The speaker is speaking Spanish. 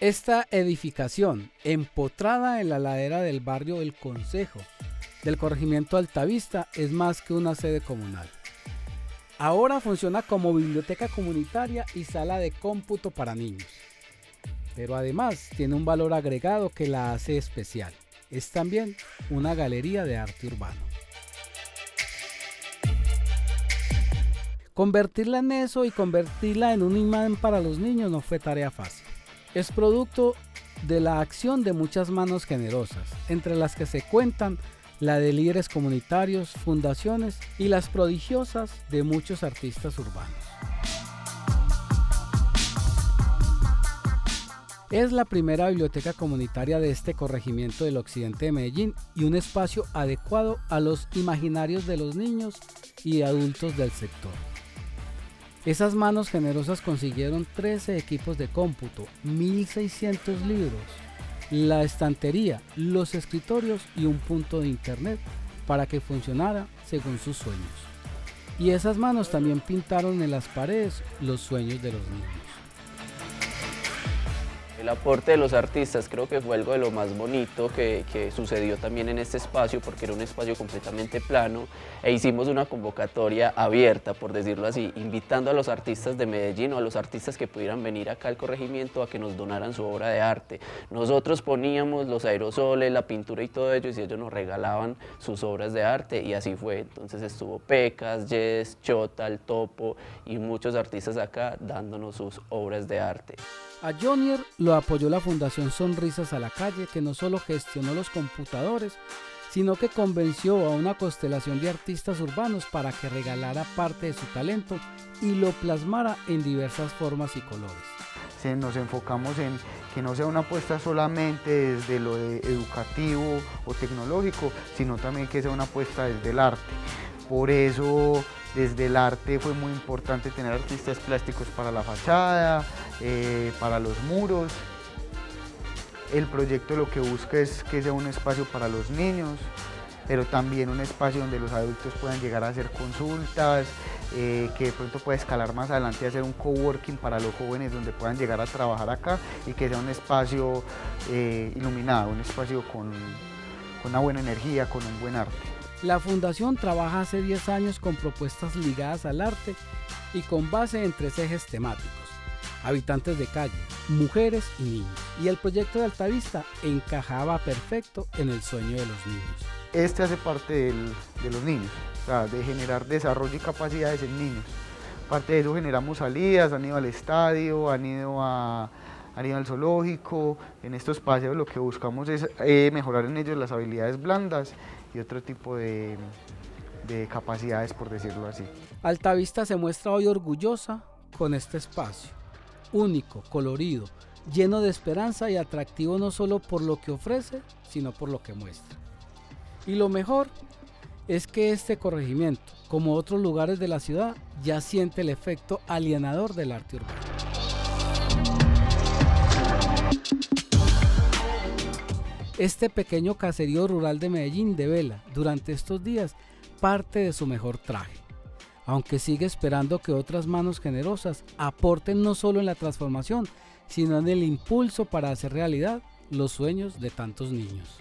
Esta edificación, empotrada en la ladera del barrio El Consejo del corregimiento Altavista, es más que una sede comunal. Ahora funciona como biblioteca comunitaria y sala de cómputo para niños. Pero además tiene un valor agregado que la hace especial. Es también una galería de arte urbano. Convertirla en eso y convertirla en un imán para los niños no fue tarea fácil es producto de la acción de muchas manos generosas, entre las que se cuentan la de líderes comunitarios, fundaciones y las prodigiosas de muchos artistas urbanos. Es la primera biblioteca comunitaria de este corregimiento del occidente de Medellín y un espacio adecuado a los imaginarios de los niños y adultos del sector. Esas manos generosas consiguieron 13 equipos de cómputo, 1600 libros, la estantería, los escritorios y un punto de internet para que funcionara según sus sueños. Y esas manos también pintaron en las paredes los sueños de los niños. El aporte de los artistas creo que fue algo de lo más bonito que, sucedió también en este espacio porque era un espacio completamente plano e hicimos una convocatoria abierta, por decirlo así, invitando a los artistas de Medellín o a los artistas que pudieran venir acá al corregimiento a que nos donaran su obra de arte. Nosotros poníamos los aerosoles, la pintura y todo ello y ellos nos regalaban sus obras de arte y así fue. Entonces estuvo Pecas, Jess, Chota, El Topo y muchos artistas acá dándonos sus obras de arte. A Jonier lo apoyó la Fundación Sonrisas a la Calle, que no solo gestionó los computadores, sino que convenció a una constelación de artistas urbanos para que regalara parte de su talento y lo plasmara en diversas formas y colores. nos enfocamos en que no sea una apuesta solamente desde lo educativo o tecnológico, sino también que sea una apuesta desde el arte. Por eso desde el arte fue muy importante tener artistas plásticos para la fachada, eh, para los muros. El proyecto lo que busca es que sea un espacio para los niños, pero también un espacio donde los adultos puedan llegar a hacer consultas, eh, que de pronto pueda escalar más adelante a hacer un coworking para los jóvenes donde puedan llegar a trabajar acá y que sea un espacio eh, iluminado, un espacio con una buena energía, con un buen arte. La fundación trabaja hace 10 años con propuestas ligadas al arte y con base en tres ejes temáticos, habitantes de calle, mujeres y niños. Y el proyecto de Altavista encajaba perfecto en el sueño de los niños. Este hace parte de los niños, de generar desarrollo y capacidades en niños. Parte de eso generamos salidas, han ido al estadio, han ido al zoológico. En estos espacios lo que buscamos es eh, mejorar en ellos las habilidades blandas y otro tipo de, de capacidades, por decirlo así. Altavista se muestra hoy orgullosa con este espacio, único, colorido, lleno de esperanza y atractivo no solo por lo que ofrece, sino por lo que muestra. Y lo mejor es que este corregimiento, como otros lugares de la ciudad, ya siente el efecto alienador del arte urbano. Este pequeño caserío rural de Medellín devela durante estos días parte de su mejor traje, aunque sigue esperando que otras manos generosas aporten no solo en la transformación, sino en el impulso para hacer realidad los sueños de tantos niños.